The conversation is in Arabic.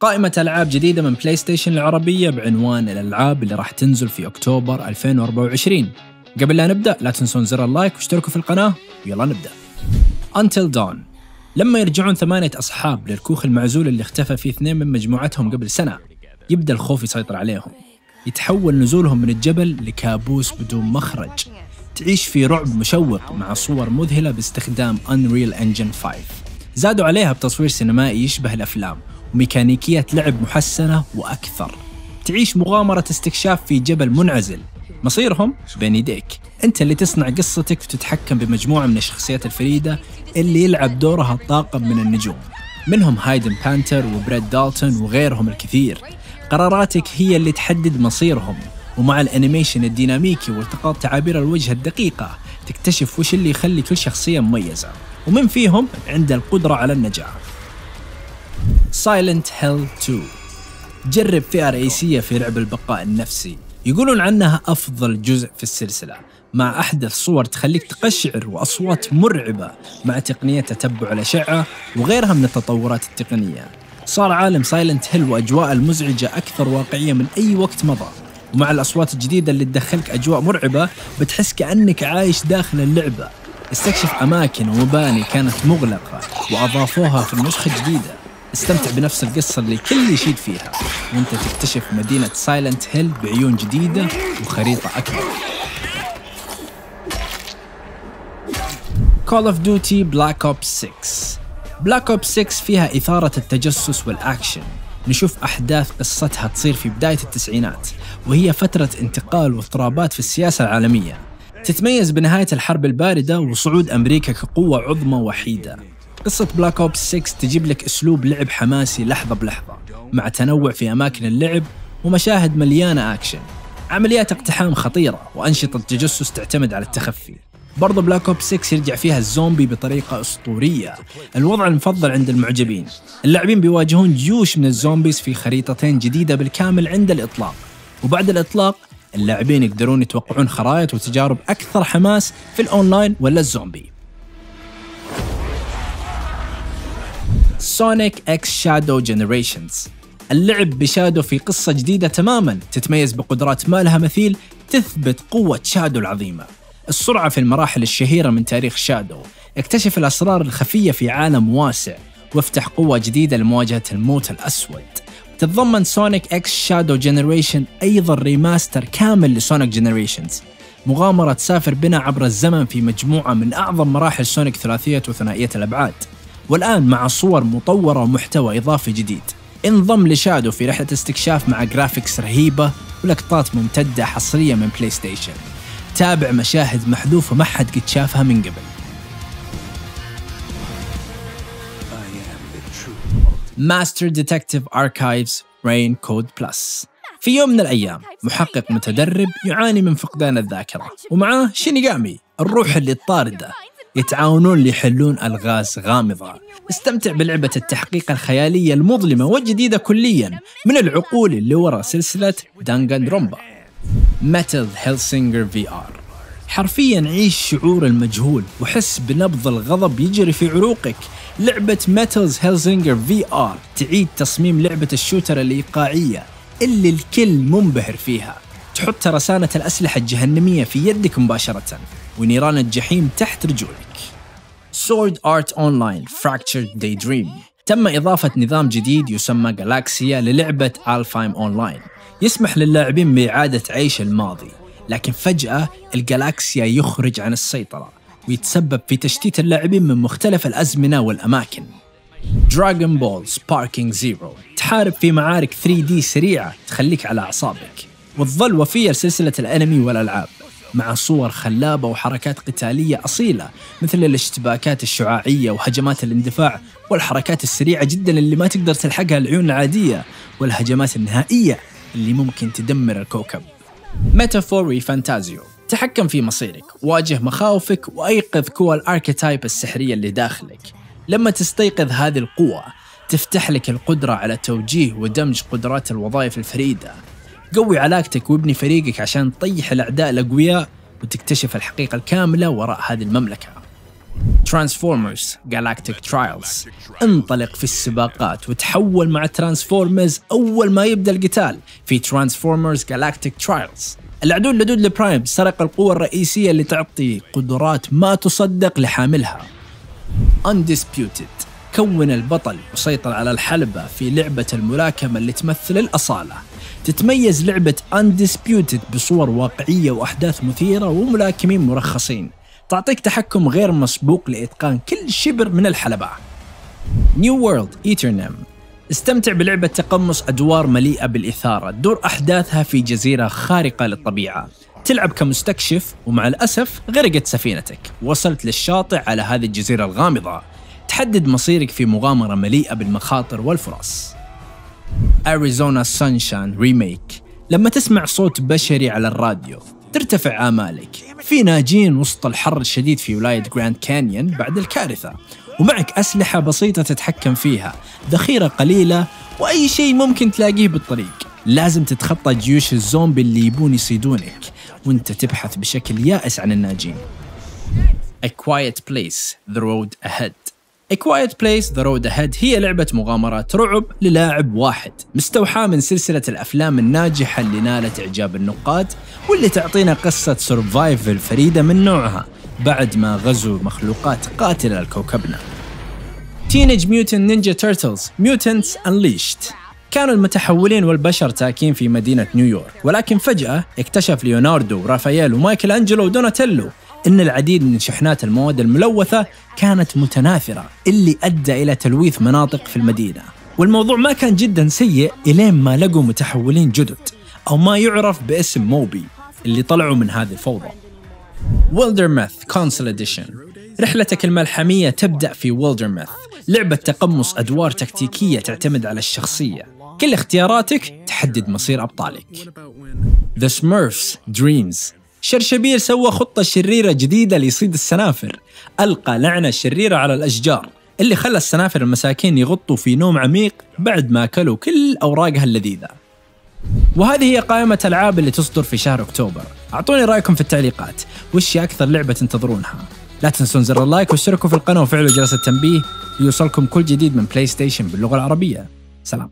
قائمة ألعاب جديدة من PlayStation العربية بعنوان الألعاب اللي راح تنزل في أكتوبر 2024 قبل لا نبدأ لا تنسون زر ال like واشتركوا في القناة. ويلا نبدأ. Until Dawn. لما يرجعون ثمانية أصحاب للكوخ المعزول اللي اختفى فيه اثنين من مجموعتهم قبل سنة يبدأ الخوف يسيطر عليهم. يتحول نزولهم من الجبل لكابوس بدون مخرج. تعيش في رعب مشوق مع صور مذهلة باستخدام Unreal Engine 5 زادوا عليها بتصوير سينمائي يشبه الأفلام وميكانيكية لعب محسنة وأكثر. تعيش مغامرة استكشاف في جبل منعزل. مصيرهم بين يديك أنت اللي تصنع قصتك وتتحكم بمجموعة من الشخصيات الفريدة اللي يلعب دورها طاقم من النجوم. منهم هايدن بانيتير وبريت دالتون وغيرهم الكثير. قراراتك هي اللي تحدد مصيرهم. ومع ال animation الديناميكي والتقاط تعابير الوجه الدقيقة تكتشف وش اللي يخلي كل شخصية مميزة. ومن فيهم عنده القدرة على النجاح. Silent Hill 2 جرب فئة رئيسية في لعب البقاء النفسي. يقولون عنها أفضل جزء في السلسلة. مع أحدث صور تخليك تقشعر وأصوات مرعبة مع تقنية تتبع الأشعة وغيرها من التطورات التقنية. صار عالم سايلنت هيل وأجواء المزعجة أكثر واقعية من أي وقت مضى. ومع الأصوات الجديدة اللي تدخلك أجواء مرعبة بتحس كأنك عايش داخل اللعبة. استكشف أماكن ومباني كانت مغلقة وأضافوها في النسخة الجديدة. استمتع بنفس القصة اللي الكل يشيد فيها. وانت تكتشف مدينة Silent Hill بعيون جديدة وخريطة أكبر. Call of Duty Black Ops 6 Black Ops 6 فيها إثارة التجسس والأكشن نشوف أحداث قصتها تصير في بداية التسعينات وهي فترة انتقال واضطرابات في السياسة العالمية. تتميز بنهاية الحرب الباردة وصعود أمريكا كقوة عظمى وحيدة. قصة Black Ops 6 تجيب لك أسلوب لعب حماسي لحظة بلحظة مع تنوع في أماكن اللعب ومشاهد مليانة أكشن عمليات اقتحام خطيرة وأنشطة تجسس تعتمد على التخفي. برضو Black Ops 6 يرجع فيها الزومبي بطريقة أسطورية. الوضع المفضل عند المعجبين. اللاعبين بيواجهون جيوش من ال zombies في خريطتين جديدة بالكامل عند الإطلاق. وبعد الإطلاق اللاعبين يقدرون يتوقعون خرائط وتجارب أكثر حماس في الأونلاين ولا الزومبي. Sonic X Shadow Generations اللعب بشادو في قصة جديدة تماما تتميز بقدرات ما لها مثيل تثبت قوة شادو العظيمة. السرعة في المراحل الشهيرة من تاريخ شادو. اكتشف الأسرار الخفية في عالم واسع وافتح قوة جديدة لمواجهة الموت الأسود. تتضمن Sonic X Shadow Generations أيضا remaster كامل ل Sonic Generations مغامرة تسافر بنا عبر الزمن في مجموعة من أعظم مراحل سونيك ثلاثية وثنائية الأبعاد. والآن مع صور مطورة ومحتوى إضافي جديد. انضم لشادو في رحلة استكشاف مع graphics رهيبة ولقطات ممتدة حصرية من PlayStation تابع مشاهد محذوفة ما حد قد شافها من قبل. Master Detective Archives Rain Code Plus في يوم من الأيام محقق متدرب يعاني من فقدان الذاكرة. ومعاه شينيغامي الروح اللي تطارده يتعاونون ليحلون ألغاز غامضة. استمتع بلعبة التحقيق الخيالية المظلمة والجديدة كليا من العقول اللي وراء سلسلة Danganronpa Metal Hellsinger VR حرفيا عيش شعور المجهول وحس بنبض الغضب يجري في عروقك. لعبة Metal Hellsinger VR تعيد تصميم لعبة ال shooter الإيقاعية اللي الكل منبهر فيها. تحط ترسانة الأسلحة الجهنمية في يدك مباشرة ونيران الجحيم تحت رجولك. Sword Art Online Fractured Daydream. تم إضافة نظام جديد يسمى Galaxia للعبة ALfheim Online يسمح للاعبين بإعادة عيش الماضي لكن فجأة ال Galaxia يخرج عن السيطرة ويتسبب في تشتيت اللاعبين من مختلف الأزمنة والأماكن. Dragon Ball Sparking Zero تحارب في معارك 3D سريعة تخليك على أعصابك. وتظل وفية لسلسلة الأنمي والألعاب مع صور خلابة وحركات قتالية أصيلة مثل الاشتباكات الشعاعية وهجمات الاندفاع والحركات السريعة جدا اللي ما تقدر تلحقها العيون العادية والهجمات النهائية اللي ممكن تدمر الكوكب. Metaphor ReFantazio تحكم في مصيرك واجه مخاوفك وأيقظ قوى ال archetype السحرية اللي داخلك. لما تستيقظ هذه القوة تفتح لك القدرة على توجيه ودمج قدرات الوظائف الفريدة. قوي علاقتك وابني فريقك عشان تطيح الأعداء الأقوياء وتكتشف الحقيقة الكاملة وراء هذه المملكة. Transformers Galactic Trials انطلق في السباقات وتحول مع Transformers أول ما يبدأ القتال في Transformers Galactic Trials العدو اللدود ل Prime سرق القوة الرئيسية اللي تعطي قدرات ما تصدق لحاملها. Undisputed. كون البطل وسيطر على الحلبة في لعبة الملاكمة اللي تمثل الأصالة. تتميز لعبة Undisputed بصور واقعية وأحداث مثيرة وملاكمين مرخصين. تعطيك تحكم غير مسبوق لإتقان كل شبر من الحلبة. نيو وورلد ايترنم استمتع بلعبة تقمص أدوار مليئة بالإثارة تدور أحداثها في جزيرة خارقة للطبيعة. تلعب كمستكشف ومع الأسف غرقت سفينتك. وصلت للشاطئ على هذه الجزيرة الغامضة. تحدد مصيرك في مغامرة مليئة بالمخاطر والفرص. Arizona Sunshine Remake لما تسمع صوت بشري على الراديو ترتفع آمالك. في ناجين وسط الحر الشديد في ولاية جراند كانيون بعد الكارثة. ومعك أسلحة بسيطة تتحكم فيها ذخيرة قليلة وأي شيء ممكن تلاقيه بالطريق. لازم تتخطى جيوش الزومبي اللي يبون يصيدونك وأنت تبحث بشكل يائس عن الناجين. A Quiet Place The Road Ahead. A Quiet Place The Road Ahead هي لعبة مغامرات رعب للاعب واحد مستوحاة من سلسلة الأفلام الناجحة اللي نالت إعجاب النقاد واللي تعطينا قصة survival فريدة من نوعها بعد ما غزوا مخلوقات قاتلة لكوكبنا Teenage Mutant Ninja Turtles Mutants Unleashed. كانوا المتحولين والبشر تاكين في مدينة نيويورك ولكن فجأة اكتشف ليوناردو ورافائيل ومايكل أنجلو ودوناتيلو أن العديد من شحنات المواد الملوثة كانت متناثرة اللي أدى إلى تلويث مناطق في المدينة. والموضوع ما كان جدا سيء إلين ما لقوا متحولين جدد أو ما يعرف باسم موبي اللي طلعوا من هذه الفوضى Wildermyth Console Edition رحلتك الملحمية تبدأ في Wildermyth لعبة تقمص أدوار تكتيكية تعتمد على الشخصية. كل اختياراتك تحدد مصير أبطالك. The Smurfs Dreams. شرشبيل سوى خطة شريرة جديدة ليصيد السنافر. ألقى لعنة شريرة على الأشجار اللي خلى السنافر المساكين يغطوا في نوم عميق بعد ما أكلوا كل أوراقها اللذيذة. وهذه هي قائمة ألعاب اللي تصدر في شهر أكتوبر. أعطوني رأيكم في التعليقات. وش أكثر لعبة تنتظرونها؟ لا تنسون زر ال like واشتركوا في القناة وفعلوا جرس التنبيه ليوصلكم كل جديد من PlayStation باللغة العربية. سلام.